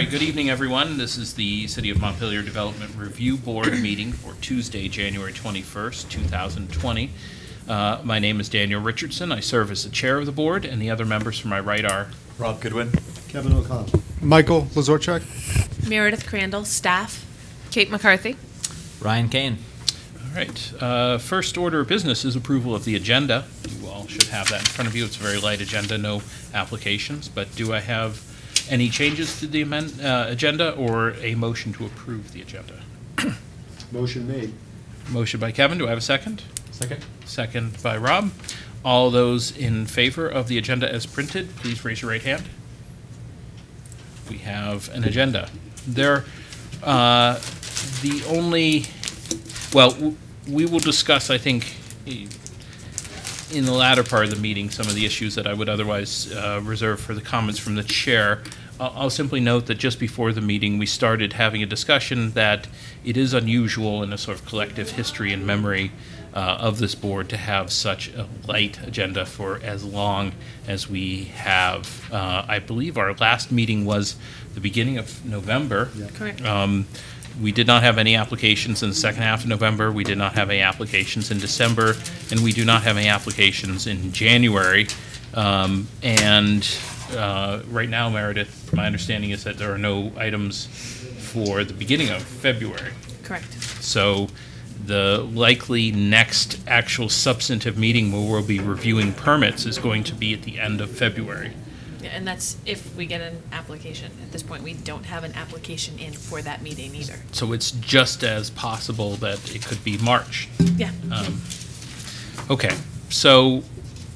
right, good evening, everyone. This is the City of Montpelier Development Review Board meeting for Tuesday, January 21st, 2020. Uh, My name is Daniel Richardson. I serve as the chair of the board, and the other members from my right are, Rob Goodwin. Kevin O'Connell. Michael Lazorchak. Meredith Crandall, staff. Kate McCarthy. Ryan Kane. all right. uh, First order of business is approval of the agenda. You all should have that in front of you. It's a very light agenda, no applications. But do I have any changes to the amend, uh, agenda or a motion to approve the agenda? Motion made. Motion by Kevin. Do I have a second? Second. Second by Rob. All those in favor of the agenda as printed, please raise your right hand. We have an agenda. There, uh, the only, well, w- we will discuss, I think, in the latter part of the meeting, some of the issues that I would otherwise uh, reserve for the comments from the chair. I'll I'll simply note that just before the meeting, we started having a discussion that it is unusual in a sort of collective history and memory uh, of this board to have such a light agenda for as long as we have. Uh, I believe our last meeting was the beginning of November. Correct. Um, We did not have any applications in the second half of November, we did not have any applications in December, and we do not have any applications in January. Um, And uh, right now, Meredith, my understanding is that there are no items for the beginning of February. Correct. So the likely next actual substantive meeting where we'll be reviewing permits is going to be at the end of February. Yeah, And that's if we get an application. At this point, we don't have an application in for that meeting either. So it's just as possible that it could be March. Yeah. Um, Okay, so,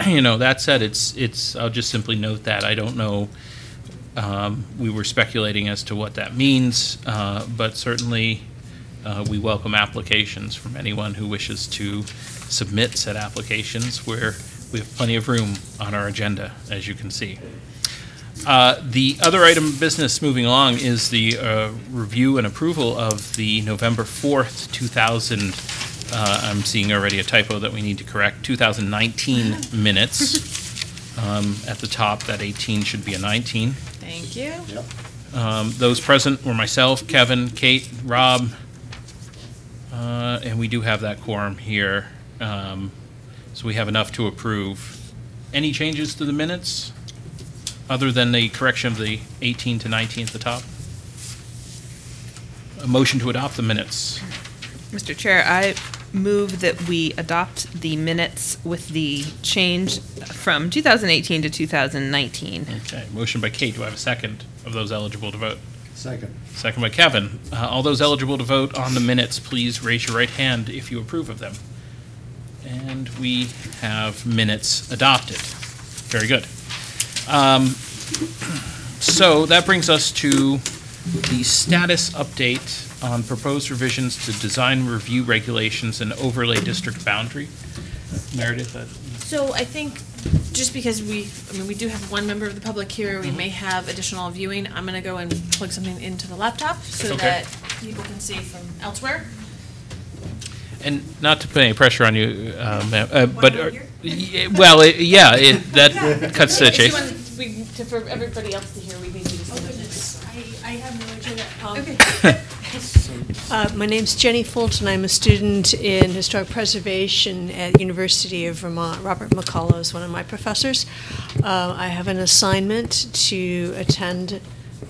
you know, that said, it's, it's, I'll just simply note that, I don't know, um, we were speculating as to what that means, uh, but certainly, uh, we welcome applications from anyone who wishes to submit said applications, where we have plenty of room on our agenda, as you can see. Uh, The other item of business moving along is the uh, review and approval of the November 4th, 2000, uh, I'm seeing already a typo that we need to correct, 2019 minutes. Um, At the top, that 18 should be a 19. Thank you. Yep. Um, Those present were myself, Kevin, Kate, Rob, uh, and we do have that quorum here. Um, So we have enough to approve. Any changes to the minutes, other than the correction of the 18 to 19 at the top? A motion to adopt the minutes. Mr. Chair, I move that we adopt the minutes with the change from 2018 to 2019. Okay, motion by Kate. Do I have a second of those eligible to vote? Second. Second by Kevin. Uh, All those eligible to vote on the minutes, please raise your right hand if you approve of them. And we have minutes adopted. Very good. Um, So that brings us to the status update on proposed revisions to design review regulations and overlay district boundary. Meredith, uh, So I think just because we, I mean, we do have one member of the public here, we may have additional viewing. I'm gonna go and plug something into the laptop so Okay. that people can see from elsewhere. And not to put any pressure on you, uh, uh, but, well, it- yeah, it, that cuts to the chase. we- to- For everybody else to hear, we Um, Okay. Uh, my name's Jenny Fulton. I'm a student in historic preservation at University of Vermont. Robert McCullough is one of my professors. Uh, I have an assignment to attend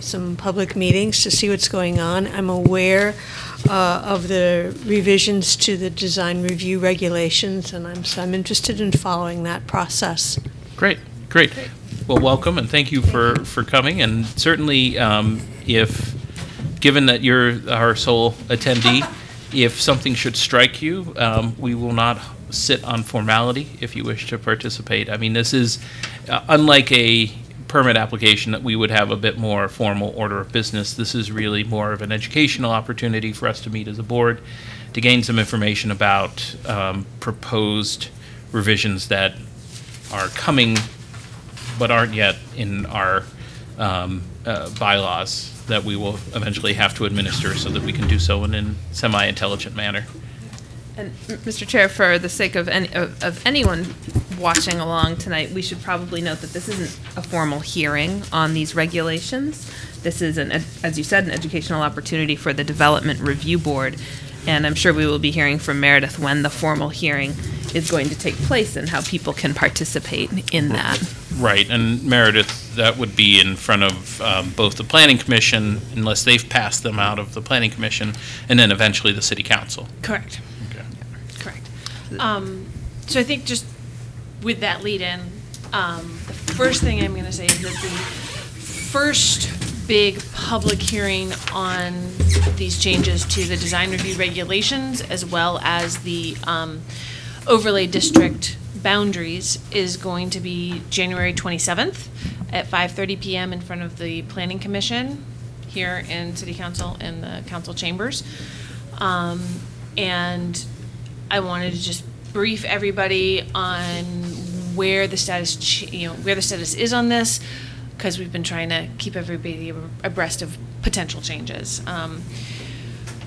some public meetings to see what's going on. I'm aware uh, of the revisions to the design review regulations, and I'm, so I'm interested in following that process. Great, great. Well, welcome and thank you for, for coming. And certainly, um, if, given that you're our sole attendee, if something should strike you, um, we will not sit on formality if you wish to participate. I mean, this is, uh, unlike a permit application that we would have a bit more formal order of business, this is really more of an educational opportunity for us to meet as a board, to gain some information about um, proposed revisions that are coming but aren't yet in our um, uh, bylaws that we will eventually have to administer so that we can do so in a semi-intelligent manner. And, Mr. Chair, for the sake of any, of of anyone watching along tonight, we should probably note that this isn't a formal hearing on these regulations. This is an, as you said, an educational opportunity for the Development Review Board. And I'm sure we will be hearing from Meredith when the formal hearing is going to take place and how people can participate in that. Right, and Meredith, that would be in front of um, both the planning commission, unless they've passed them out of the planning commission, and then eventually the city council. Correct. Okay. Correct. Um, so I think just with that lead in, um, the first thing I'm gonna say is that the first big public hearing on these changes to the design review regulations as well as the, um, overlay district boundaries is going to be January twenty-seventh at five-thirty PM in front of the planning commission here in city council in the council chambers. Um, and I wanted to just brief everybody on where the status, you know, where the status is on this, because we've been trying to keep everybody abreast of potential changes. Um,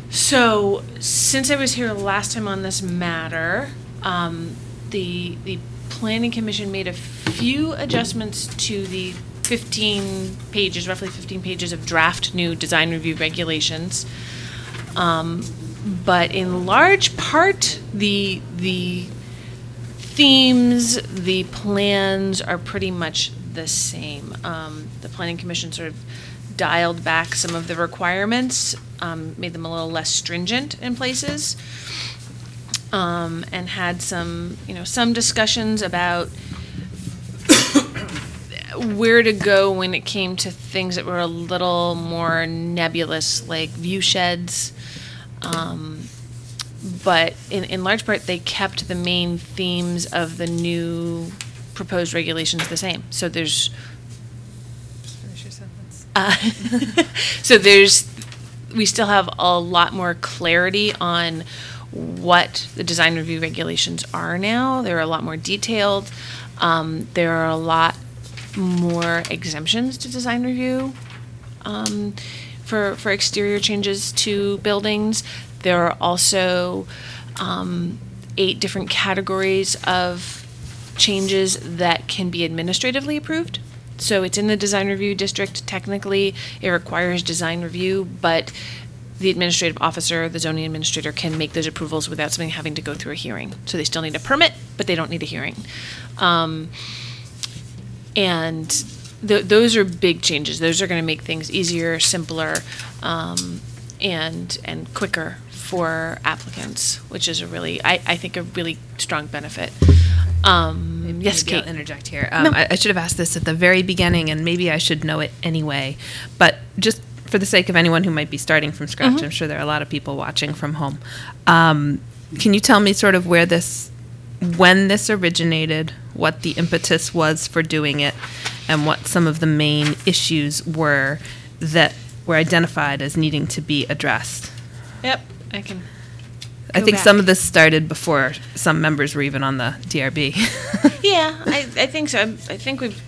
so, since I was here last time on this matter, um, the, the planning commission made a few adjustments to the fifteen pages, roughly fifteen pages of draft new design review regulations. Um, but in large part, the, the themes, the plans are pretty much the same. Um, the planning commission sort of dialed back some of the requirements, um, made them a little less stringent in places. Um, and had some, you know, some discussions about where to go when it came to things that were a little more nebulous, like view sheds. Um, but in, in large part, they kept the main themes of the new proposed regulations the same. So there's, uh, so there's, we still have a lot more clarity on what the design review regulations are now. They're a lot more detailed. Um, there are a lot more exemptions to design review um, for, for exterior changes to buildings. There are also um, eight different categories of changes that can be administratively approved. So it's in the design review district. Technically, it requires design review, but the administrative officer, the zoning administrator, can make those approvals without something having to go through a hearing. So they still need a permit, but they don't need a hearing. Um, and th- those are big changes. Those are going to make things easier, simpler, um, and and quicker for applicants, which is a really, I, I think, a really strong benefit. Um, yes, Maybe I'll Kate. interject here. Um, I, I should have asked this at the very beginning, and maybe I should know it anyway. But just for the sake of anyone who might be starting from scratch, Mm-hmm. I'm sure there are a lot of people watching from home. Um, can you tell me sort of where this, when this originated, what the impetus was for doing it, and what some of the main issues were that were identified as needing to be addressed? Yep, I can. I Go think some of this started before some members were even on the DRB. Yeah, I, I think so. I, I think we've,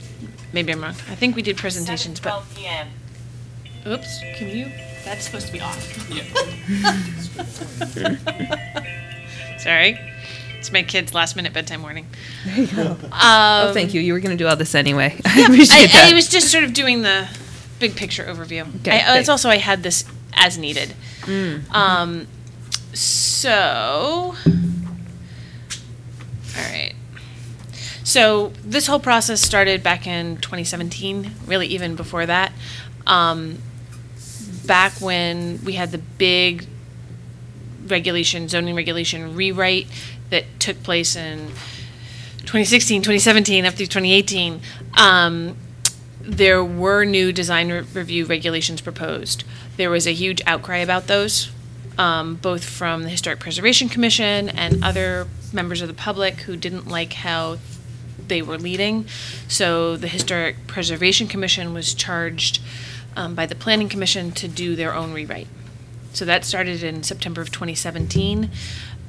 maybe I'm wrong. I think we did presentations, but. Oops, can you, that's supposed to be off. Sorry. It's my kid's last minute bedtime warning. oh, thank you. You were going to do all this anyway. I I, appreciate that. I was just sort of doing the big picture overview. Okay, I, uh, it's also I had this as needed. Mm. Um, so, all right. So this whole process started back in 2017, really even before that. Um, back when we had the big regulation, zoning regulation rewrite that took place in 2016, 2017, up through 2018, um, there were new design re- review regulations proposed. There was a huge outcry about those, um, both from the Historic Preservation Commission and other members of the public who didn't like how they were leading. So the Historic Preservation Commission was charged um, by the Planning Commission to do their own rewrite. So that started in September of 2017.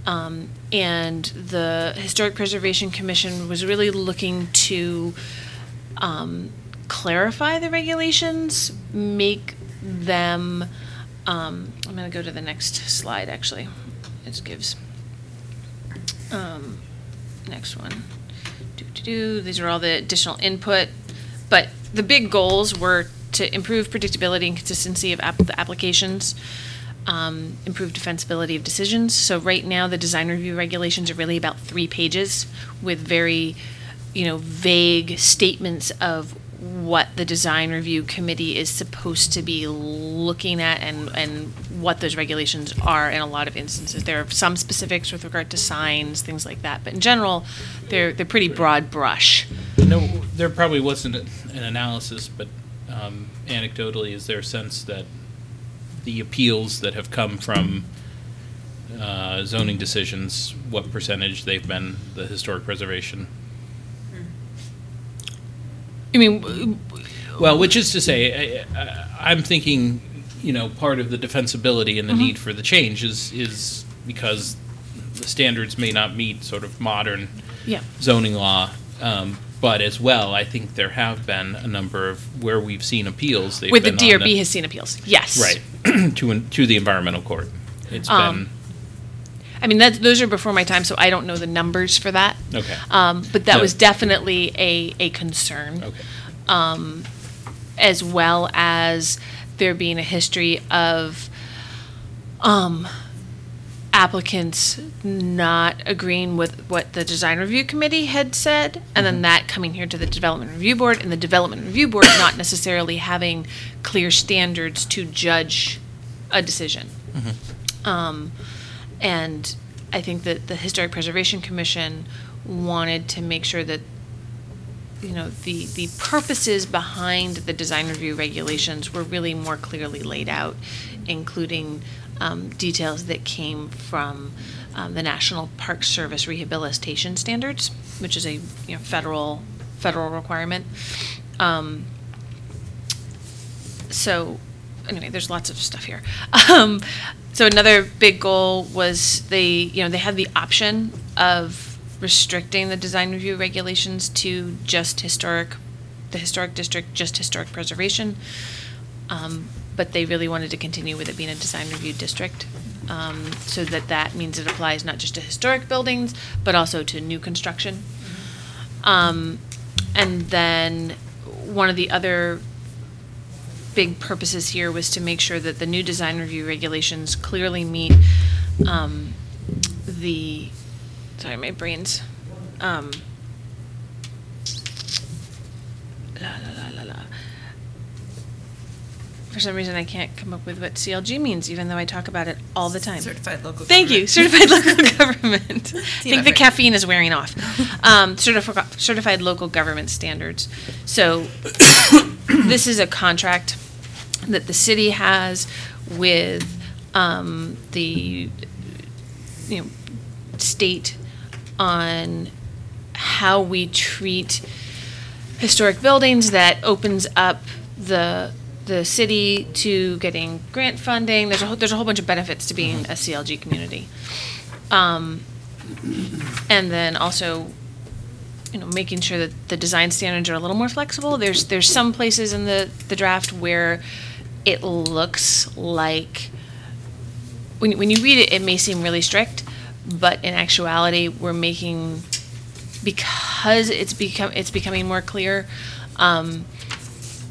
Um, and the Historic Preservation Commission was really looking to um, clarify the regulations, make them. Um, I'm going to go to the next slide actually. It gives. Um, next one. Do, do, do. These are all the additional input. But the big goals were to improve predictability and consistency of the applications, um, improve defensibility of decisions. So right now, the design review regulations are really about three pages with very, you know, vague statements of what the design review committee is supposed to be looking at and, and what those regulations are in a lot of instances. There are some specifics with regard to signs, things like that, but in general, they're, they're pretty broad brush. No, there probably wasn't an analysis, but um, anecdotally, is there a sense that the appeals that have come from uh, zoning decisions, what percentage they've been the historic preservation? I mean, Well, which is to say, I, I, I'm thinking, you know, part of the defensibility and the need for the change is is because the standards may not meet sort of modern yeah. zoning law. Um, but as well, I think there have been a number of where we've seen appeals. They've Where the been DRB has seen appeals, yes. right to an- to the environmental court. It's Um, I mean, that, those are before my time, so I don't know the numbers for that. okay. Um, but that No. was definitely a, a concern. okay. um, as well as there being a history of um, applicants not agreeing with what the design review committee had said, and then that coming here to the development review board, and the development review board not necessarily having clear standards to judge a decision. Um, and I think that the Historic Preservation Commission wanted to make sure that you know, the, the purposes behind the design review regulations were really more clearly laid out, including um, details that came from um, the National Park Service Rehabilitation Standards, which is a you know, federal federal requirement. Um, so, anyway, there's lots of stuff here. Um, so another big goal was they, you know, they had the option of restricting the design review regulations to just historic, the historic district, just historic preservation. Um, but they really wanted to continue with it being a design review district. Um, so that that means it applies not just to historic buildings, but also to new construction. Um, and then one of the other big purposes here was to make sure that the new design review regulations clearly meet um, the, sorry, my brain's, um, la, la, la. For some reason, I can't come up with what CLG means, even though I talk about it all the time. Certified local Thank you, certified local government. I think the caffeine is wearing off. Um, certifi- certified local government standards. So this is a contract that the city has with um, the you know state on how we treat historic buildings that opens up the the city to getting grant funding. There's a whole, there's a whole bunch of benefits to being a CLG community. Um, and then also, you know, making sure that the design standards are a little more flexible. There's there's some places in the the draft where it looks like when when you read it, it may seem really strict, but in actuality, we're making because it's become it's becoming more clear. Um,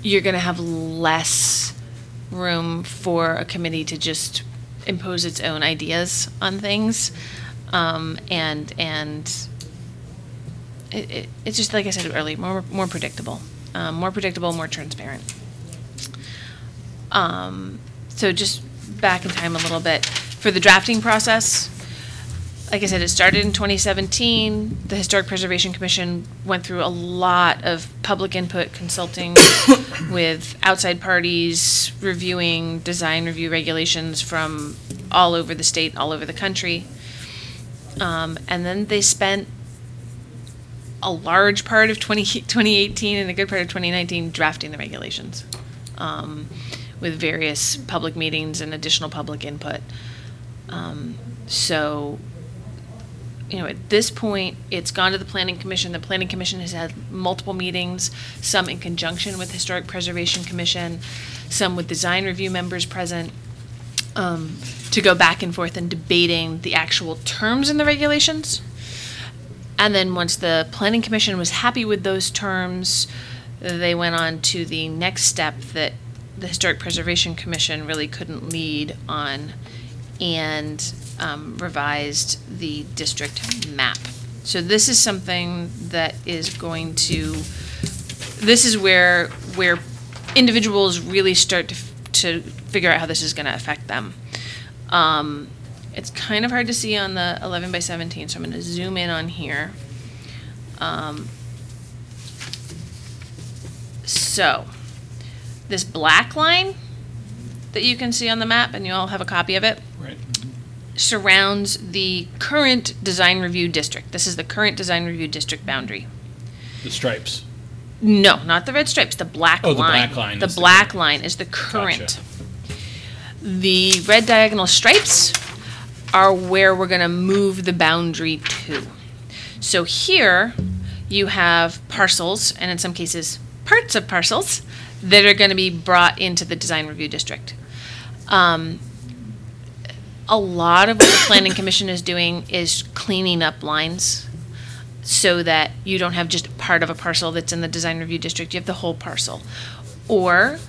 you're going to have less room for a committee to just impose its own ideas on things, um, and and it, it, it's just like I said earlier, more more predictable, um, more predictable, more transparent. Um, so just back in time a little bit for the drafting process. Like I said, it started in 2017. The Historic Preservation Commission went through a lot of public input, consulting with outside parties, reviewing design review regulations from all over the state, all over the country. Um, and then they spent a large part of 20, 2018 and a good part of 2019 drafting the regulations um, with various public meetings and additional public input. Um, so, you know, at this point, it's gone to the Planning Commission. The Planning Commission has had multiple meetings, some in conjunction with Historic Preservation Commission, some with design review members present, um, to go back and forth and debating the actual terms in the regulations. And then once the Planning Commission was happy with those terms, they went on to the next step that the Historic Preservation Commission really couldn't lead on and um, revised the district map. So this is something that is going to, this is where, where individuals really start to, to figure out how this is going to affect them. Um, it's kind of hard to see on the 11 by 17, so I'm going to zoom in on here. Um, so, this black line that you can see on the map, and you all have a copy of it, Right. Surrounds the current design review district. This is the current design review district boundary. The stripes. No, not the red stripes, the black Oh, the line. black line The is the black current. line is the current. Gotcha. The red diagonal stripes are where we're gonna move the boundary to. So here, you have parcels, and in some cases, parts of parcels, that are gonna be brought into the design review district. Um, a lot of what the planning commission is doing is cleaning up lines so that you don't have just part of a parcel that's in the design review district, you have the whole parcel. Or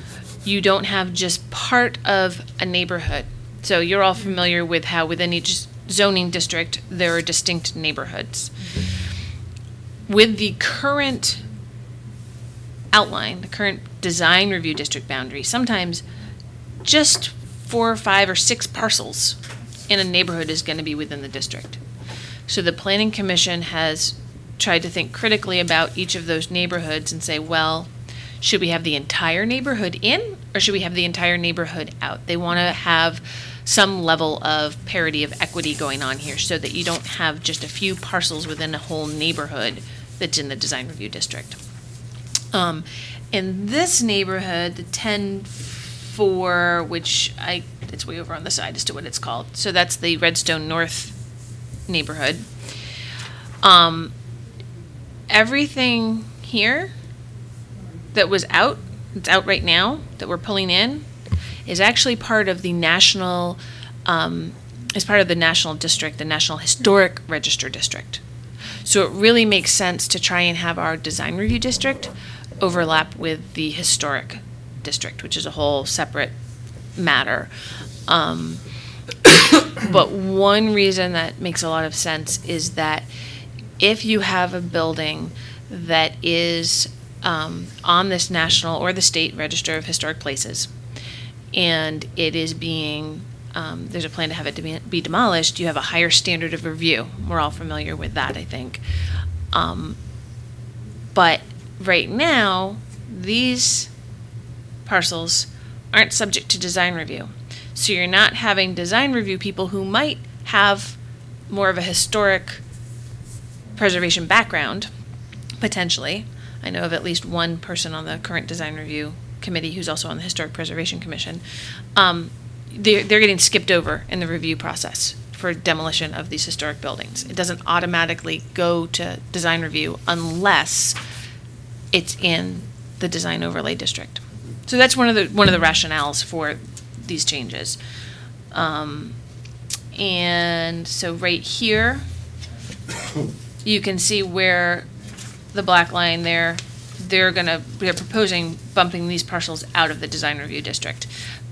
you don't have just part of a neighborhood. So you're all familiar with how within each zoning district, there are distinct neighborhoods. With the current outline, the current design review district boundary, sometimes just four or five or six parcels in a neighborhood is going to be within the district. So the planning commission has tried to think critically about each of those neighborhoods and say, well, should we have the entire neighborhood in or should we have the entire neighborhood out? They want to have some level of parity of equity going on here so that you don't have just a few parcels within a whole neighborhood that's in the design review district. Um, in this neighborhood, the 10 4, which I, it's way over on the side as to what it's called. So that's the Redstone North neighborhood. Um, everything here that was out, it's out right now, that we're pulling in, is actually part of the national, um, is part of the national district, the National Historic Register District. So it really makes sense to try and have our design review district overlap with the historic district, which is a whole separate matter. Um, but one reason that makes a lot of sense is that if you have a building that is um, on this national or the state register of historic places, and it is being um, there's a plan to have it to be, be demolished, you have a higher standard of review. We're all familiar with that, I think. Um, but right now, these parcels aren't subject to design review. So you're not having design review people who might have more of a historic preservation background, potentially. I know of at least one person on the current design review committee who's also on the Historic Preservation Commission. Um, they're, they're getting skipped over in the review process for demolition of these historic buildings. It doesn't automatically go to design review unless it's in the design overlay district. So that's one of the one of the rationales for these changes. Um, and so right here, you can see where the black line there, they're gonna, they're proposing bumping these parcels out of the design review district.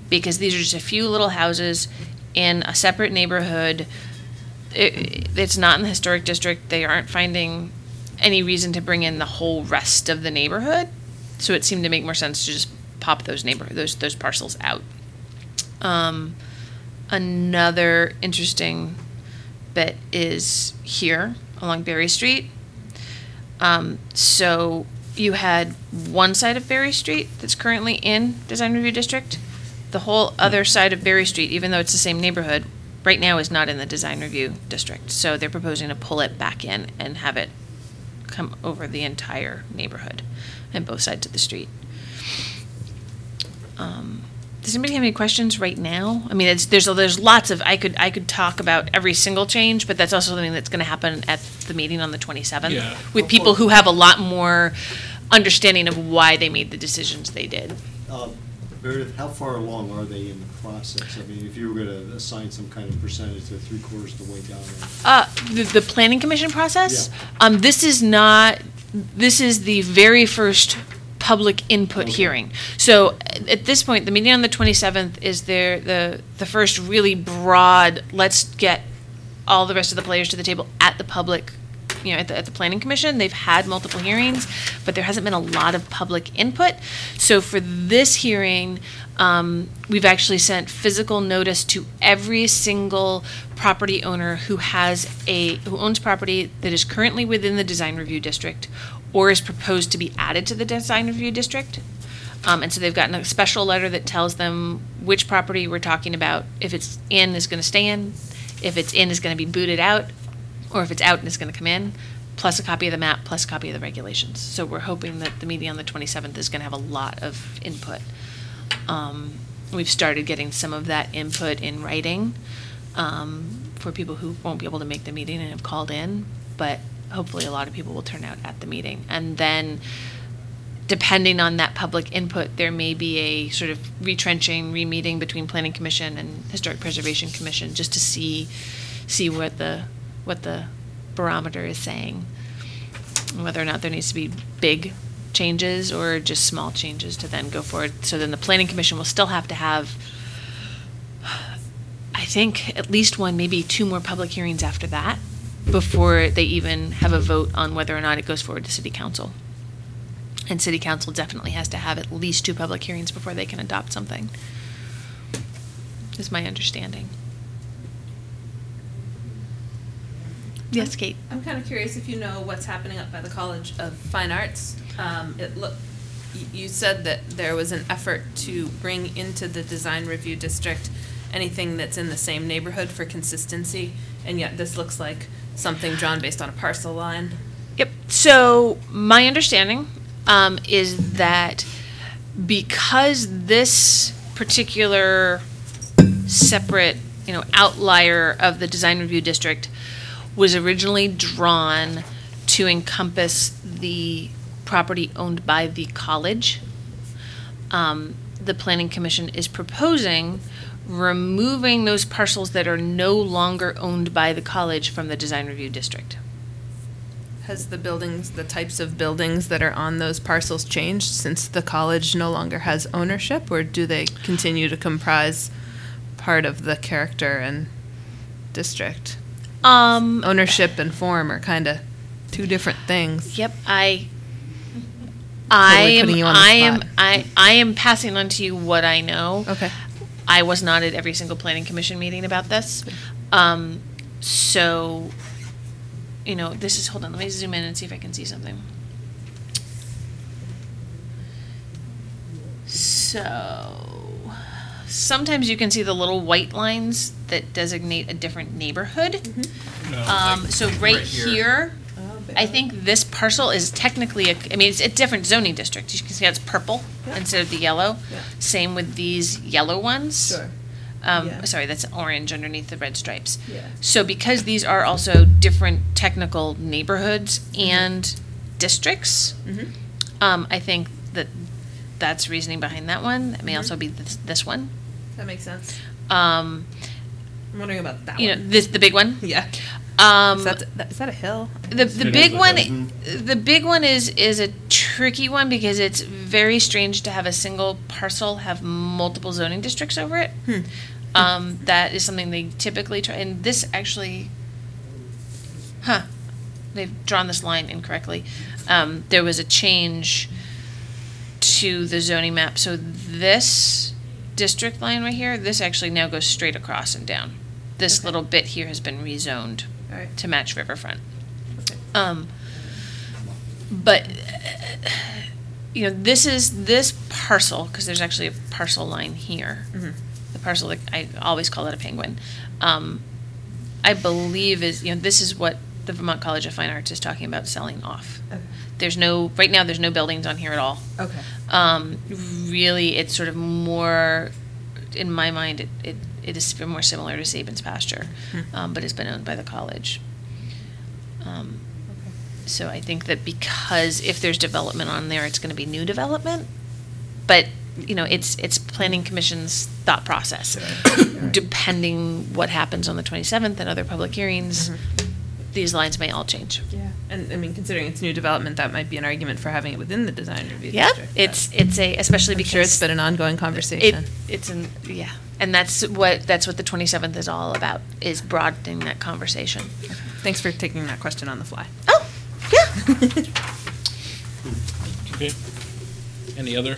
Because these are just a few little houses in a separate neighborhood. It, it's not in the historic district. They aren't finding any reason to bring in the whole rest of the neighborhood. So it seemed to make more sense to just pop those neighbor, those, those parcels out. Um, another interesting bit is here along Barre Street. Um, so you had one side of Barre Street that's currently in Design Review District. The whole other side of Barre Street, even though it's the same neighborhood, right now is not in the Design Review District. So they're proposing to pull it back in and have it come over the entire neighborhood and both sides of the street. Um, does anybody have any questions right now? I mean, it's, there's there's lots of I could I could talk about every single change, but that's also something that's going to happen at the meeting on the 27th Yeah. with people who have a lot more understanding of why they made the decisions they did. Uh, Meredith, how far along are they in the process? I mean, if you were gonna assign some kind of percentage, they're three quarters of the way down. Uh, the, the planning commission process. Yeah. Um, this is not. This is the very first public input Okay. hearing. So at this point, the meeting on the 27th is there, the, the first really broad, let's get all the rest of the players to the table at the public, you know, at the, at the planning commission. They've had multiple hearings, but there hasn't been a lot of public input. So for this hearing, um, we've actually sent physical notice to every single property owner who has a, who owns property that is currently within the design review district or is proposed to be added to the design review district. Um, and so they've gotten a special letter that tells them which property we're talking about. If it's in, is going to stay in. If it's in, is going to be booted out. Or if it's out and is going to come in, plus a copy of the map, plus a copy of the regulations. So we're hoping that the meeting on the 27th is going to have a lot of input. Um, we've started getting some of that input in writing um, for people who won't be able to make the meeting and have called in, but hopefully a lot of people will turn out at the meeting. And then, depending on that public input, there may be a sort of retrenching, re-meeting between Planning Commission and Historic Preservation Commission, just to see, see what the, what the barometer is saying. Whether or not there needs to be big changes or just small changes to then go forward. So then the Planning Commission will still have to have, I think, at least one, maybe two more public hearings after that before they even have a vote on whether or not it goes forward to City Council. And City Council definitely has to have at least two public hearings before they can adopt something. Is my understanding. Yes, Kate. I'm kind of curious if you know what's happening up by the College of Fine Arts. Um, it look, you said that there was an effort to bring into the design review district anything that's in the same neighborhood for consistency, and yet this looks like something drawn based on a parcel line. Yep. So my understanding um, is that because this particular separate, you know, outlier of the design review district was originally drawn to encompass the property owned by the college. Um, the planning commission is proposing removing those parcels that are no longer owned by the college from the design review district. Has the buildings, the types of buildings that are on those parcels changed since the college no longer has ownership, or do they continue to comprise part of the character and district? Um, Ownership and form are kind of two different things. Yep, I. I am. putting you on the I am. I. I am passing on to you what I know. Okay. I was not at every single planning commission meeting about this, um, so. You know, this is. Hold on. Let me zoom in and see if I can see something. So, sometimes you can see the little white lines that designate a different neighborhood. Um, so right here, I think this parcel is technically, a. I mean, it's a different zoning district. You can see it's purple instead of the yellow. Yeah. Same with these yellow ones. Sure. Um, Yeah. sorry, that's orange underneath the red stripes. Yeah. So because these are also different technical neighborhoods and districts, Mhm. um, I think that that's reasoning behind that one. It may Mhm. also be this, this one. That makes sense. Um, I'm wondering about that you know, one. this, the big one. Yeah. Um, Is that, that- is that a hill? the the big one, the big one is is a tricky one because it's very strange to have a single parcel have multiple zoning districts over it. Hmm. Um, that is something they typically try, and this actually, huh? They've drawn this line incorrectly. Um, there was a change to the zoning map, so this district line right here, this actually now goes straight across and down. This Okay. little bit here has been rezoned All right. to match riverfront. Okay. Um, but, you know, this is, this parcel, because there's actually a parcel line here. Mhm. The parcel, that I always call it a penguin. Um, I believe is, you know, this is what the Vermont College of Fine Arts is talking about selling off. Okay. There's no, right now, there's no buildings on here at all. Okay. Um, really, it's sort of more, in my mind, it, it, it is more similar to Sabin's pasture, Hmm. um, but it's been owned by the college. Um, so I think that because if there's development on there, it's gonna be new development. But, you know, it's, it's planning commission's thought process. Depending what happens on the twenty-seventh and other public hearings, Mhm. These lines may all change. Yeah. And I mean, considering it's new development, that might be an argument for having it within the design review Yeah, district. it's, it's a, especially I'm because. sure it's been an ongoing conversation. It, conversation. it's an, yeah, and that's what, that's what the 27th is all about, is broadening that conversation. Okay. Thanks for taking that question on the fly. Oh, yeah. Okay. Any other?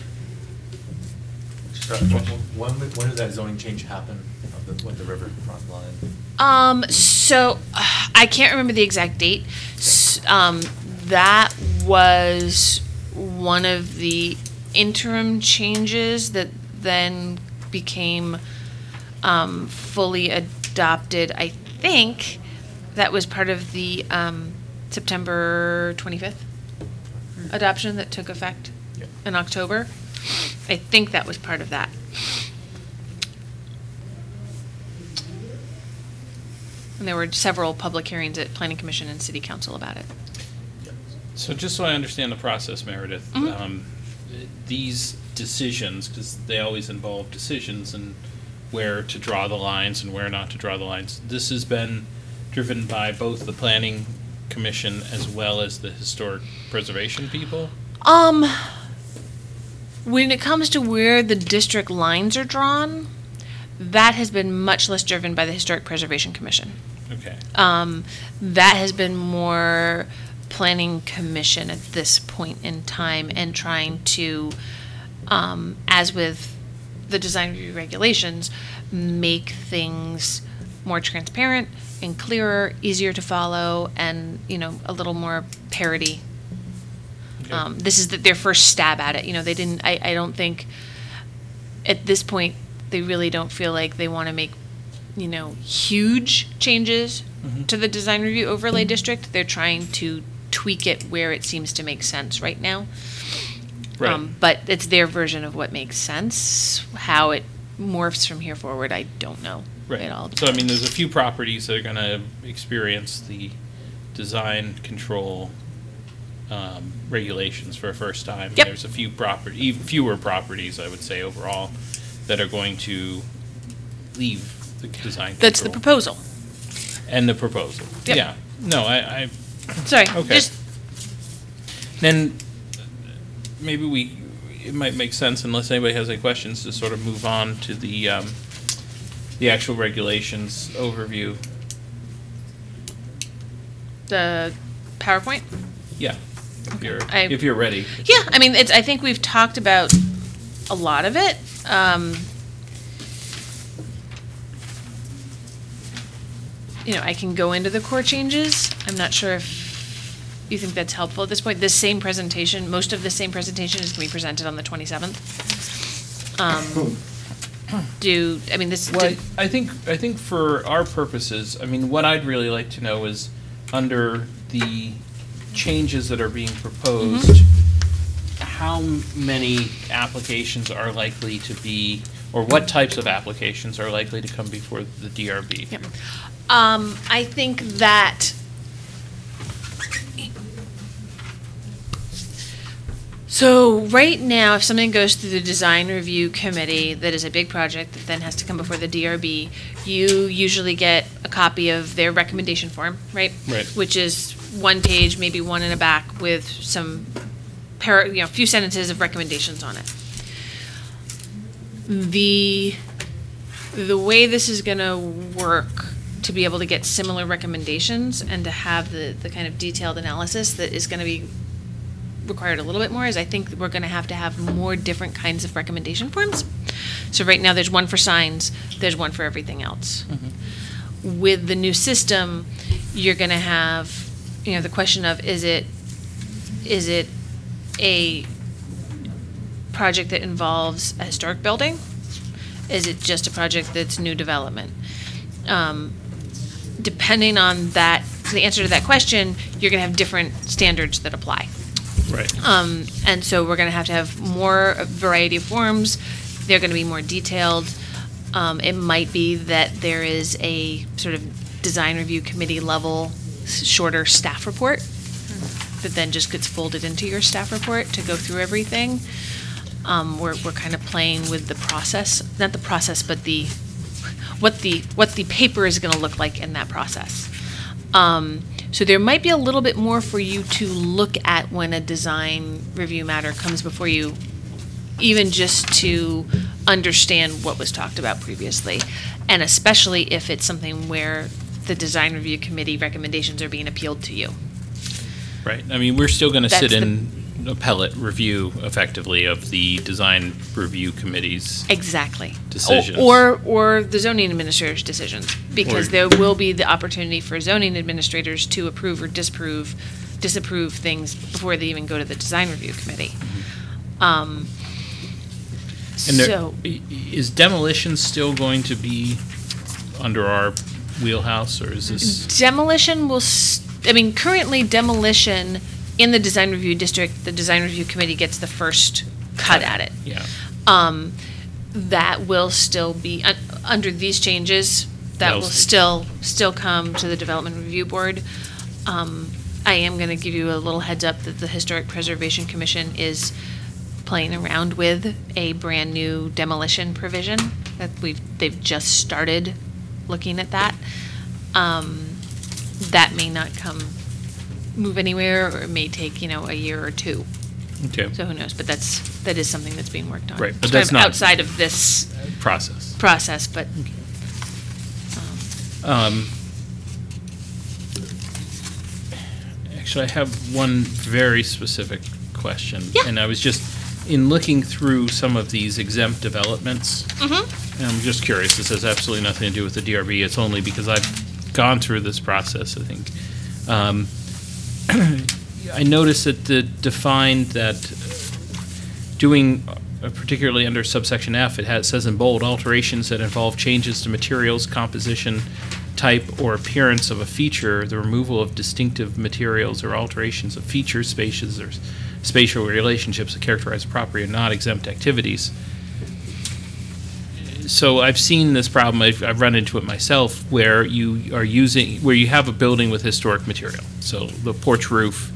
Just, uh, When, when when did that zoning change happen of the, with the riverfront line? Um, so uh, I can't remember the exact date. S- Um, that was one of the interim changes that then became um, fully adopted. I think that was part of the um, September 25th adoption that took effect in October. I think that was part of that. And there were several public hearings at Planning Commission and City Council about it. So just so I understand the process, Meredith, Mhm. um, these decisions, because they always involve decisions and where to draw the lines and where not to draw the lines, this has been driven by both the planning commission as well as the historic preservation people? Um, when it comes to where the district lines are drawn, that has been much less driven by the Historic Preservation Commission. Okay, Um, that has been more planning commission at this point in time and trying to, um, as with the design review regulations, make things more transparent and clearer, easier to follow, and, you know, a little more parity. okay. Um, this is the, their first stab at it. You know, they didn't, I, I don't think, at this point, they really don't feel like they want to make, you know, huge changes Mhm. to the design review overlay district. They're trying to tweak it where it seems to make sense right now. Right. Um, but it's their version of what makes sense. How it morphs from here forward, I don't know. Right. It all So I mean, there's a few properties that are gonna experience the design control um, regulations for a first time. Yep. There's a few property, fewer properties, I would say overall, that are going to leave the design. That's the proposal. And the proposal. Yep. Yeah. No, I, I, Sorry. Okay. Just then maybe we, it might make sense unless anybody has any questions to sort of move on to the, um, the actual regulations overview. the PowerPoint. Yeah. If you're, I- if you're ready. Yeah, I mean, it's, I think we've talked about a lot of it. Um, you know, I can go into the core changes. I'm not sure if you think that's helpful at this point. This same presentation, most of the same presentation is going to be presented on the 27th. Um, do, I mean, this, Well, I think, I think for our purposes, I mean, what I'd really like to know is, under the changes that are being proposed, how many applications are likely to be, or what types of applications are likely to come before the DRB? Yep. Um, I think that so right now, if something goes through the design review committee that is a big project that then has to come before the DRB, you usually get a copy of their recommendation form, right? Right. Which is one page, maybe one in a back with some para, you know, a few sentences of recommendations on it. The the way this is going to work to be able to get similar recommendations and to have the, the kind of detailed analysis that is going to be required a little bit more is I think we're going to have to have more different kinds of recommendation forms. So right now there's one for signs, there's one for everything else. With the new system, you're going to have, you know, the question of is it is it a project that involves a historic building? Is it just a project that's new development? Um, depending on that, the answer to that question, you're going to have different standards that apply. Right. Um, and so we're going to have to have more variety of forms. They're going to be more detailed. Um, it might be that there is a sort of design review committee level shorter staff report that then just gets folded into your staff report to go through everything. Um, we're, we're kind of playing with the process, not the process, but the what the what the paper is going to look like in that process. Um, So there might be a little bit more for you to look at when a design review matter comes before you, even just to understand what was talked about previously. And especially if it's something where the design review committee recommendations are being appealed to you. Right. I mean, we're still going to sit in appellate review effectively of the design review committee's. Exactly. Decisions. Or, or the zoning administrator's decisions, because Or- there will be the opportunity for zoning administrators to approve or disapprove, disapprove things before they even go to the design review committee. Um, And there, so, i- is demolition still going to be under our wheelhouse, or is this? demolition will, s- I mean, currently demolition in the design review district, the design review committee gets the first cut at it. Yeah. um, that will still be, un- under these changes, that will still, still come to the Development Review Board. Um, I am gonna give you a little heads up that the Historic Preservation Commission is playing around with a brand-new demolition provision, that we've, they've just started looking at that. Um, that may not come, move anywhere, or it may take, you know, a year or two. Okay. So who knows? But that's that is something that's being worked on. Right, but It's kind that's of not- outside of this Process. process. But Um, actually, I have one very specific question. Yeah. And I was just, in looking through some of these exempt developments, Mm-hmm. and I'm just curious, this has absolutely nothing to do with the DRB, it's only because I've gone through this process, I think. Um, I noticed that the defined that doing, uh, particularly under subsection F, it has, says in bold, alterations that involve changes to materials, composition, type, or appearance of a feature, the removal of distinctive materials or alterations of features, spaces, or spatial relationships that characterize property are not exempt activities. So I've seen this problem, I've, I've run into it myself, where you are using, where you have a building with historic material. So the porch roof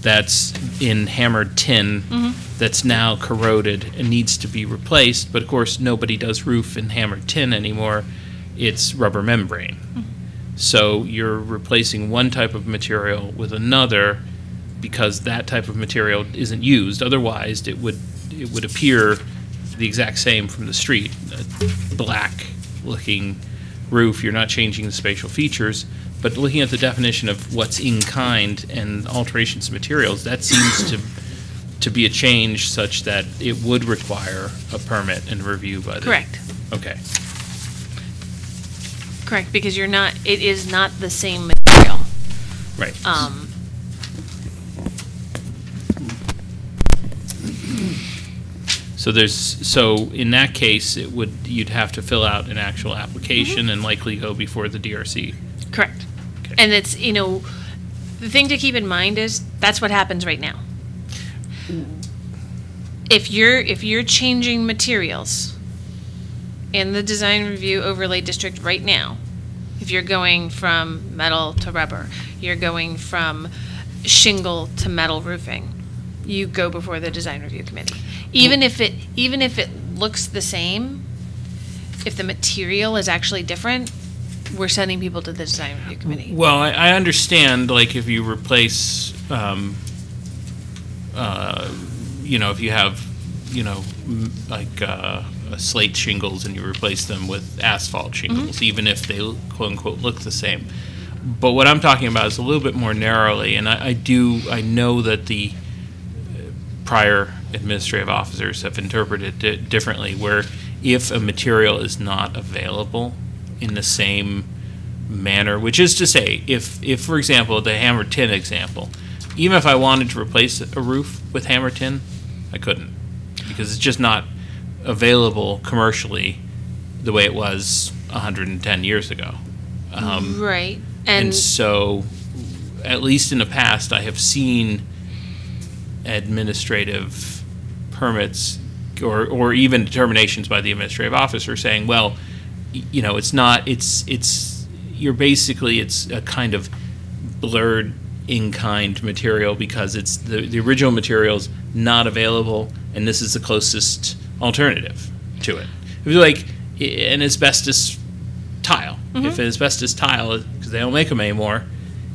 that's in hammered tin, mm-hmm. that's now corroded and needs to be replaced, but of course, nobody does roof in hammered tin anymore. It's rubber membrane. Mm-hmm. So you're replacing one type of material with another because that type of material isn't used. Otherwise, it would, it would appear the exact same from the street. A black-looking roof, you're not changing the spatial features. But looking at the definition of what's in kind and alterations to materials, that seems to, to be a change such that it would require a permit and review by the. correct, Okay. correct, because you're not. It is not the same material. Right. Um, So there's, so in that case, it would, you'd have to fill out an actual mm-hmm. application and likely go before the DRC. correct. Okay. And it's you know, the thing to keep in mind is that's what happens right now. If you're if you're changing materials in the design review overlay district right now, if you're going from metal to rubber, you're going from shingle to metal roofing, you go before the design review committee. Even if it even if it looks the same, if the material is actually different, we're sending people to the design review committee. Well, I, I understand, like, if you replace, um, uh, you know, if you have, you know, m- like, uh, slate shingles and you replace them with asphalt shingles, even if they quote unquote look the same. But what I'm talking about is a little bit more narrowly, and I, I do, I know that the uh, prior administrative officers have interpreted it differently, where if a material is not available in the same manner, which is to say, if, if for example, the hammer tin example, even if I wanted to replace a roof with hammer tin, I couldn't because it's just not available commercially the way it was 110 years ago. Um, Right, and and, so, at least in the past, I have seen administrative permits or, or even determinations by the administrative officer saying, well, you know, it's not, it's, it's, you're basically, it's a kind of blurred in-kind material because it's, the, the original material's not available and this is the closest alternative to it. It was like an asbestos tile. Mm-hmm. If an asbestos tile, because they don't make them anymore,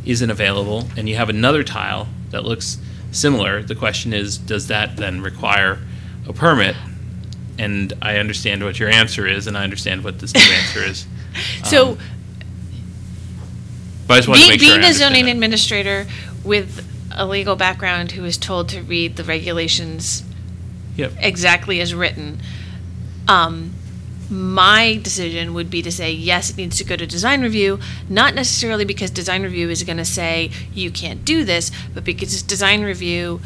isn't available, and you have another tile that looks similar, the question is, does that then require a permit? And I understand what your answer is, and I understand what this new answer is. So Um, But I just wanted to being, sure being a zoning administrator with a legal background who is told to read the regulations Yep. exactly as written, um, my decision would be to say yes, it needs to go to design review, not necessarily because design review is going to say you can't do this, but because design review,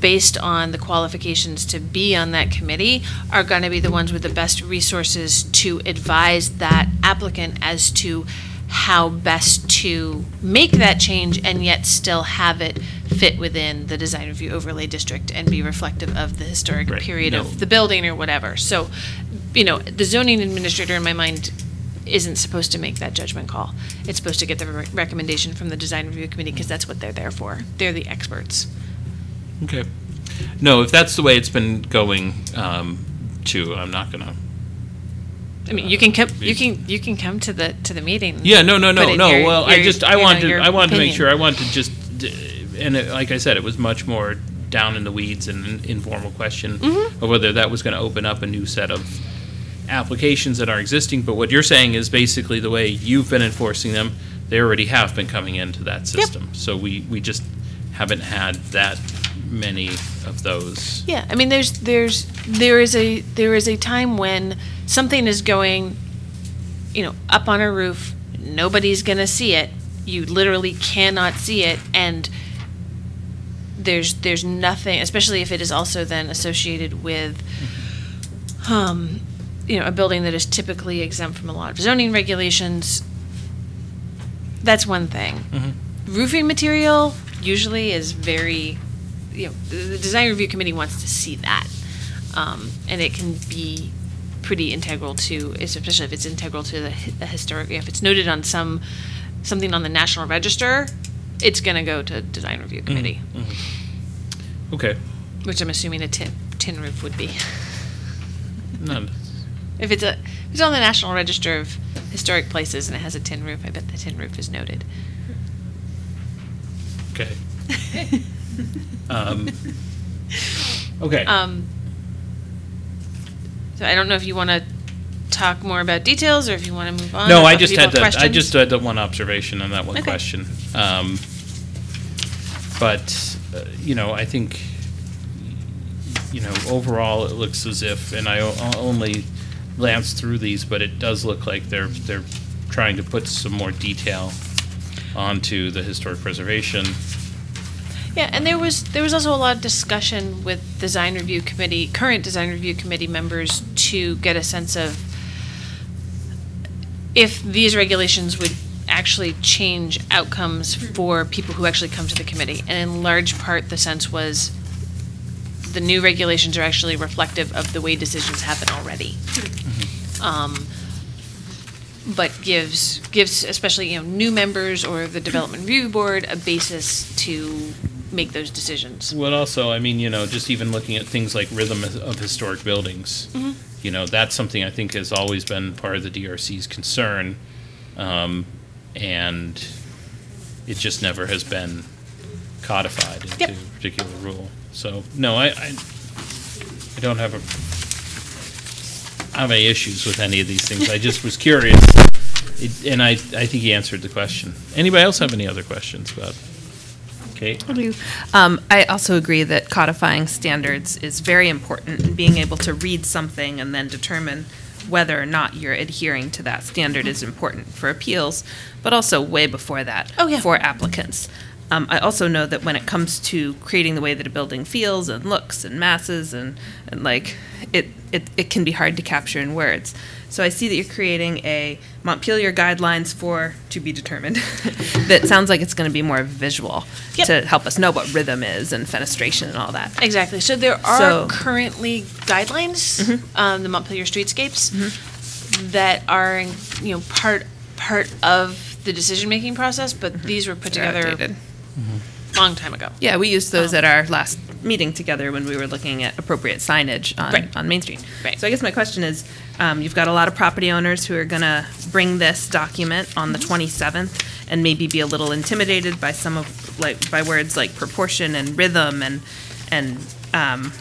based on the qualifications to be on that committee, are going to be the ones with the best resources to advise that applicant as to how best to make that change and yet still have it fit within the design review overlay district and be reflective of the historic Right, period no. of the building or whatever. So, you know, the zoning administrator in my mind isn't supposed to make that judgment call. It's supposed to get the re- recommendation from the design review committee because that's what they're there for. They're the experts. Okay. No, if that's the way it's been going, um, too, I'm not gonna. I mean, you can come, you can, you can come to the, to the meeting. Yeah, no, no, no, no. your- well, I just, I you know, wanted, I wanted to make sure. I wanted to just, and it, like I said, it was much more down in the weeds and an informal question Mm-hmm. of whether that was going to open up a new set of applications that are existing. But what you're saying is basically the way you've been enforcing them, they already have been coming into that system. So we, we just haven't had that many of those. Yeah, I mean, there's, there's, there is a, there is a time when something is going, you know, up on a roof, nobody's gonna see it. You literally cannot see it, and there's, there's nothing, especially if it is also then associated with, um, you know, a building that is typically exempt from a lot of zoning regulations. That's one thing. Mhm. Roofing material usually is very, you know, the design review committee wants to see that. Um, and it can be pretty integral to, especially if it's integral to the, the historic, if it's noted on some, something on the National Register, it's gonna go to design review committee, Mhm. Okay. which I'm assuming a tin, tin roof would be. No, If it's a, if it's on the National Register of Historic Places and it has a tin roof, I bet the tin roof is noted. okay. Um, okay. Um, so I don't know if you want to talk more about details or if you want to move on. No, I just had that, I just had that one observation on that one Okay. question. Um, But, uh, you know, I think, you know, overall, it looks as if, and I only glanced through these, but it does look like they're, they're trying to put some more detail onto the historic preservation. Yeah, and there was, there was also a lot of discussion with design review committee, current design review committee members to get a sense of if these regulations would actually change outcomes for people who actually come to the committee. And in large part, the sense was the new regulations are actually reflective of the way decisions happen already. Um, but gives, gives especially, you know, new members or the development review board a basis to make those decisions. Well, also, I mean, you know, just even looking at things like rhythm of- historic buildings, Mhm. you know, that's something I think has always been part of the DRC's concern, um, and it just never has been codified into Yep. a particular rule. So, no, I, I, I don't have a, I don't have any issues with any of these things. I just was curious, it- and I, I think he answered the question. Anybody else have any other questions about? Kate? Um, I also agree that codifying standards is very important and being able to read something and then determine whether or not you're adhering to that standard is important for appeals, but also way before that Oh, yeah. for applicants. Um, I also know that when it comes to creating the way that a building feels and looks and masses and, and like it, it, it can be hard to capture in words. So I see that you're creating a Montpelier guidelines for to be determined. that sounds like it's going to be more visual Yep. to help us know what rhythm is and fenestration and all that. Exactly. So there are So- currently guidelines, Mhm. um, the Montpelier Streetscapes, that are, you know, part, part of the decision-making process, but these were put They're together outdated. Long time ago. Yeah, we used those Um, at our last meeting together when we were looking at appropriate signage on, Right. on Main Street. Right. So I guess my question is, um, you've got a lot of property owners who are gonna bring this document on the Mm-hmm. twenty-seventh and maybe be a little intimidated by some of, like, by words like proportion and rhythm and, and, um,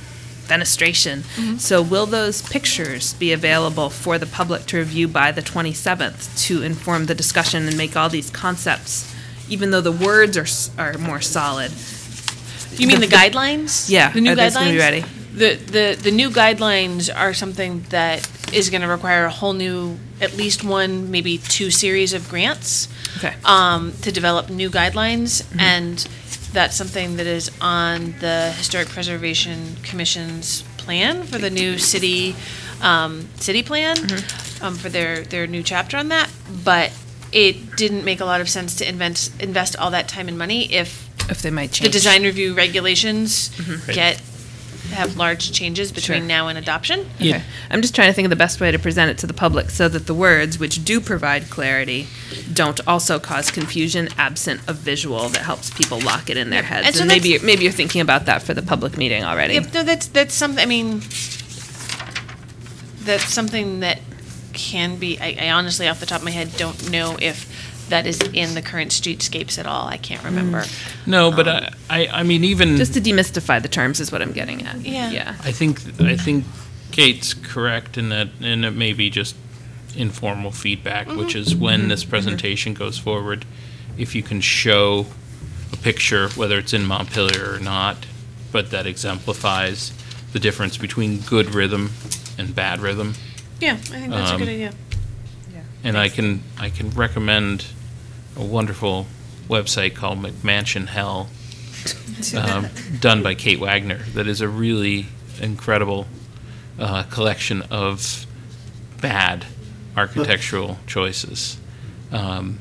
fenestration. Mm-hmm. So will those pictures be available for the public to review by the 27th to inform the discussion and make all these concepts, even though the words are, are more solid? You mean the guidelines? Yeah, The new are those be guidelines? ready? The, the, the new guidelines are something that is gonna require a whole new, at least one, maybe two series of grants. Okay. Um, to develop new guidelines, Mm-hmm. and that's something that is on the Historic Preservation Commission's plan for the new city, um, city plan, Mm-hmm. um, for their, their new chapter on that. But it didn't make a lot of sense to invent, invest all that time and money if If they might change the design review regulations mm-hmm. Right. get, have large changes between Sure. now and adoption. Okay. I'm just trying to think of the best way to present it to the public so that the words, which do provide clarity, don't also cause confusion absent a visual that helps people lock it in their Yep. heads. And so And maybe, you're- maybe you're thinking about that for the public meeting already. Yep, no, that's, that's something, I mean, that's something that can be, I, I honestly, off the top of my head, don't know if that is in the current streetscapes at all. I can't hmm. remember. No, but um, I, I, I mean, even Just to demystify the terms is what I'm getting at. Yeah. Yeah. I think I think Kate's correct in that, and it may be just informal feedback, mm-hmm. which is when mm-hmm. this mm-hmm. presentation goes forward, if you can show a picture, whether it's in Montpelier or not, but that exemplifies the difference between good rhythm and bad rhythm. Yeah, I think that's a Um, good idea. And I can I can recommend a wonderful website called McMansion Hell, um, done by Kate Wagner. That is a really incredible uh, collection of bad architectural choices. Um,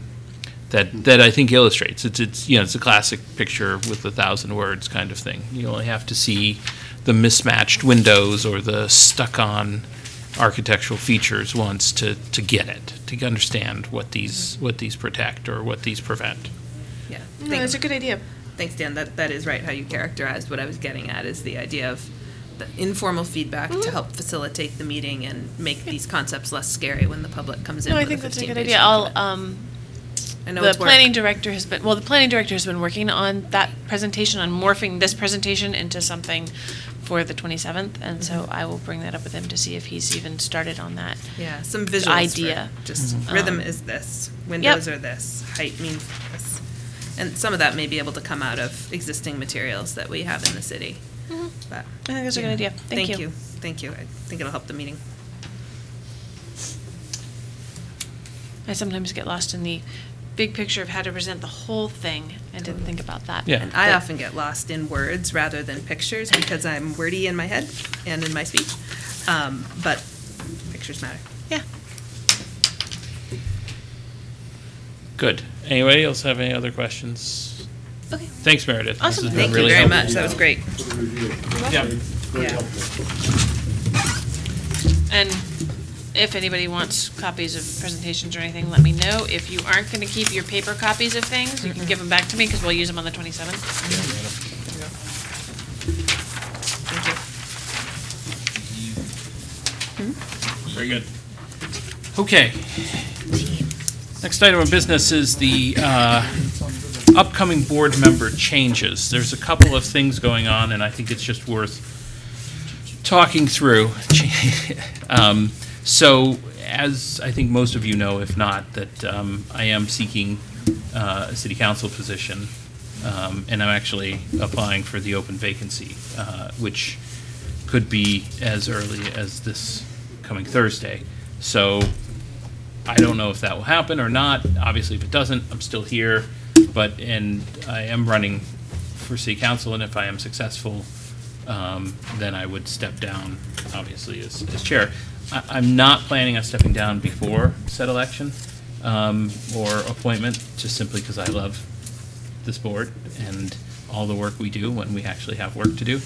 that that I think illustrates it's it's you know it's a classic picture with a thousand words kind of thing. You only have to see the mismatched windows or the stuck-on architectural features once to, to get it to understand what these what these protect or what these prevent. Yeah. No, that's a good idea. Thanks, Dan. That, that is right how you characterized what I was getting at is the idea of the informal feedback Mm-hmm. to help facilitate the meeting and make these concepts less scary when the public comes in No, I think a that's a good page idea. I'll, um, I know the it's work. planning director has been, well, the planning director has been working on that presentation, on morphing this presentation into something for the 27th, and so Mm-hmm. I will bring that up with him to see if he's even started on that. Yeah, some visuals. idea. For just Mm-hmm. rhythm Um, is this, windows are this, height means this. And some of that may be able to come out of existing materials that we have in the city. But, Mm-hmm. I think that's a good idea. Thank you. Thank you. I think it'll help the meeting. I sometimes get lost in the big picture of how to present the whole thing and didn't think about that. Yeah. And I But- often get lost in words rather than pictures because I'm wordy in my head and in my speech. Um, but pictures matter. Yeah. Good. Anybody else have any other questions? Okay. Thanks, Meredith. This Awesome. has been Thank you very helpful. much. That was great. For the review. Yeah. Yeah. helpful. And if anybody wants copies of presentations or anything, let me know. If you aren't going to keep your paper copies of things, you can give them back to me because we'll use them on the 27th. Thank you. Very good. Okay. Next item of business is the uh, upcoming board member changes. There's a couple of things going on, and I think it's just worth talking through. Um, So, as I think most of you know, if not, that um, I am seeking uh, a city council position, um, and I'm actually applying for the open vacancy, uh, which could be as early as this coming Thursday. So I don't know if that will happen or not. Obviously, if it doesn't, I'm still here. But, and I am running for city council, and if I am successful, um, then I would step down, obviously, as, as chair. I, I'm not planning on stepping down before said election, um, or appointment, just simply because I love this board and all the work we do when we actually have work to do.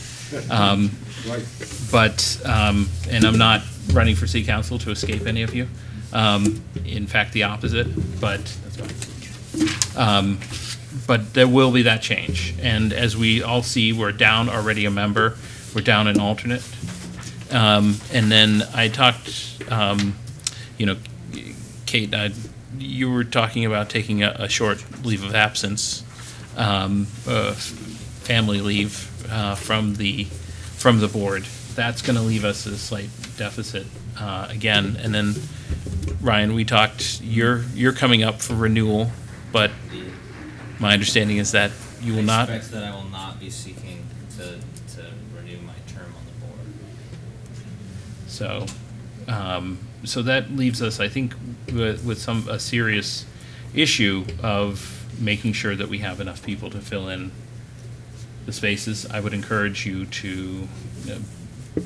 Um, Right. but, um, and I'm not running for city council to escape any of you. Um, in fact, the opposite, but that's fine. Um, but there will be that change. And as we all see, we're down already a member, we're down an alternate. Um, and then I talked, um, you know, Kate, I, you were talking about taking a, a short leave of absence, um, uh, family leave, uh, from the, from the board. That's gonna leave us a slight deficit, uh, again. And then, Ryan, we talked, you're, you're coming up for renewal, but my understanding is that you will not. I expect that I will not be seeking to, to renew my term on the board. So, um, so that leaves us, I think, with, with some, a serious issue of making sure that we have enough people to fill in the spaces. I would encourage you to uh,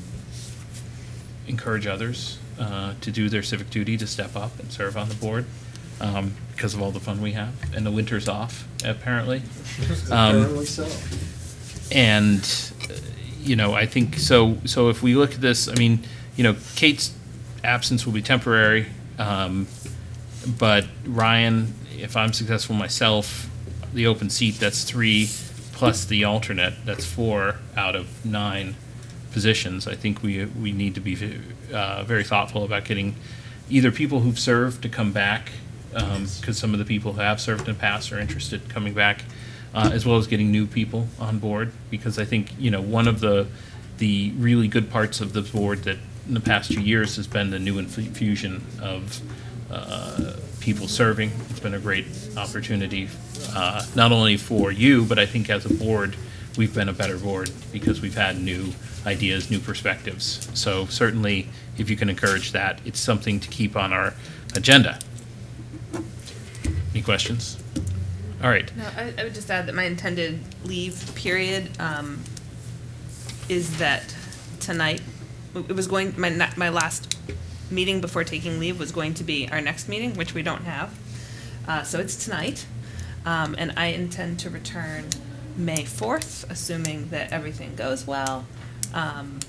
encourage others uh, to do their civic duty, to step up and serve on the board, um, because of all the fun we have. And the winter's off, apparently. Um, Apparently so. and, uh, you know, I think, so, so if we look at this, I mean, you know, Kate's absence will be temporary, um, but Ryan, if I'm successful myself, the open seat, that's three, plus the alternate, that's four out of nine positions. I think we, we need to be, uh, very thoughtful about getting either people who've served to come back, um, cause some of the people who have served in the past are interested in coming back, uh, as well as getting new people on board, because I think, you know, one of the, the really good parts of the board that in the past two years has been the new infusion of, uh, people serving. It's been a great opportunity, uh, not only for you, but I think as a board, we've been a better board because we've had new ideas, new perspectives. So certainly, if you can encourage that, it's something to keep on our agenda. Any questions? All right. No, I, I would just add that my intended leave period um, is that tonight, it was going, my, my last meeting before taking leave was going to be our next meeting, which we don't have. Uh, so it's tonight. Um, and I intend to return May 4th, assuming that everything goes well. Um,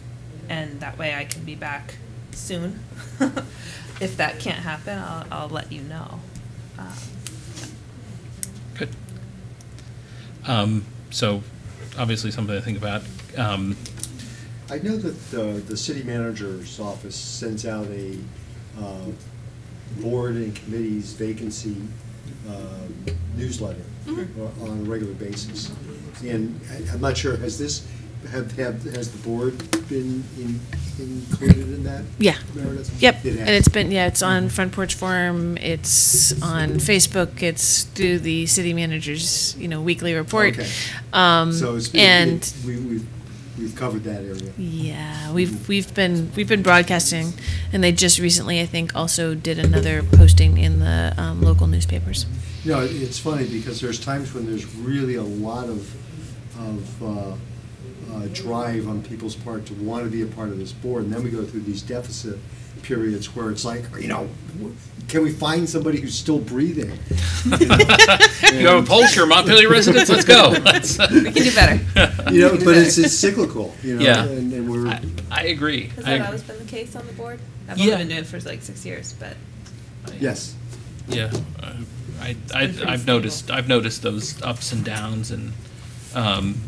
and that way I can be back soon. if that can't happen, I'll, I'll let you know. Good. Um, so, obviously something to think about. Um, I know that the, the city manager's office sends out a, uh, board and committees vacancy, um, newsletter Mm-hmm. on a regular basis. And I- I'm not sure, has this, have, have, has the board been in, included in that? Yeah. Meredith? Yep, It and it's been, yeah, it's on Front Porch Forum, it's on Facebook, it's through the city manager's, you know, weekly report. Okay. Um, So it's been, and, we, we've, we've covered that area. yeah, we've, we've been, we've been broadcasting, and they just recently, I think, also did another posting in the, um, local newspapers. You know, it's funny because there's times when there's really a lot of, of uh, uh, drive on people's part to want to be a part of this board, and then we go through these deficit periods where it's like, you know, can we find somebody who's still breathing? You know? you have a pulse, you're Montpelier residents, let's go. Let's- we can do better. You know, but it's, it's cyclical, you know, Yeah. and, and we're, I, I agree. Has I- that always been the case on the board? I've Yeah. only been doing it for like six years, but yes. Yeah, uh, I, I, been pretty I've noticed, I've noticed those ups and downs and, um,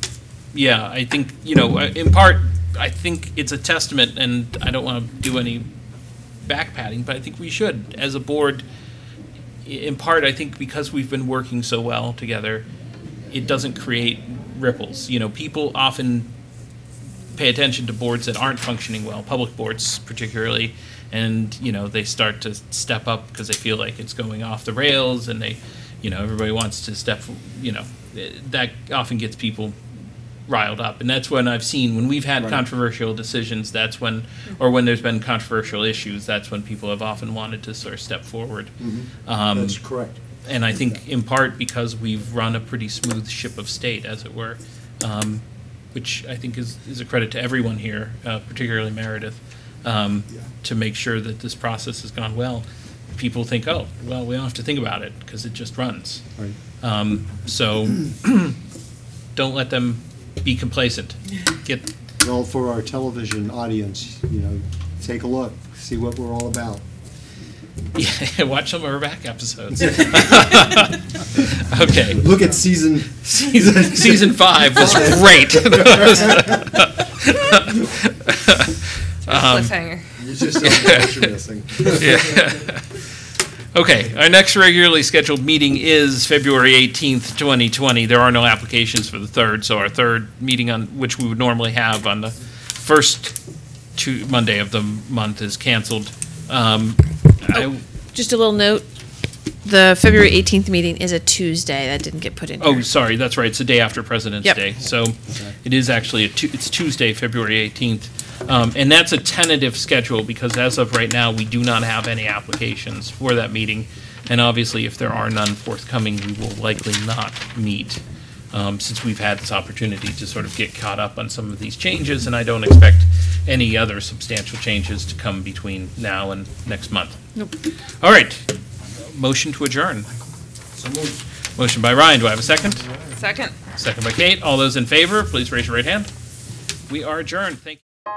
yeah, I think, you know, uh, in part, I think it's a testament, and I don't wanna do any back patting, but I think we should, as a board, in part, I think because we've been working so well together, it doesn't create ripples, you know, people often pay attention to boards that aren't functioning well, public boards particularly, and you know they start to step up because they feel like it's going off the rails, and they, you know, everybody wants to step, you know, eh, that often gets people riled up, and that's when I've seen when we've had Right. controversial decisions. That's when, or when there's been controversial issues. That's when people have often wanted to sort of step forward. Um, That's correct. and I think in part because we've run a pretty smooth ship of state, as it were, um, which I think is, is a credit to everyone here, uh, particularly Meredith, um, Yeah. to make sure that this process has gone well. People think, oh, well, we don't have to think about it because it just runs. Right. Um, so don't let them be complacent. Get Well, for our television audience, you know, take a look, see what we're all about. Yeah, watch some of our back episodes. Okay. Look at season. Season, season five was great. Um, Cliffhanger. You just don't know what you're missing. Yeah. Okay, our next regularly scheduled meeting is February 18th, 2020. There are no applications for the third, so our third meeting on, which we would normally have on the first Tu- Monday of the month is canceled. Um, I- Just a little note, the February 18th meeting is a Tuesday, that didn't get put in Oh, here. sorry, that's right, it's the day after President's Yep. Day. So it is actually, a Tu- it's Tuesday, February 18th. Um, And that's a tentative schedule, because as of right now, we do not have any applications for that meeting. And obviously, if there are none forthcoming, we will likely not meet, um, since we've had this opportunity to sort of get caught up on some of these changes, and I don't expect any other substantial changes to come between now and next month. Nope. All right, motion to adjourn. Motion by Ryan, do I have a second? Second. Second by Kate. All those in favor, please raise your right hand. We are adjourned. Thank you.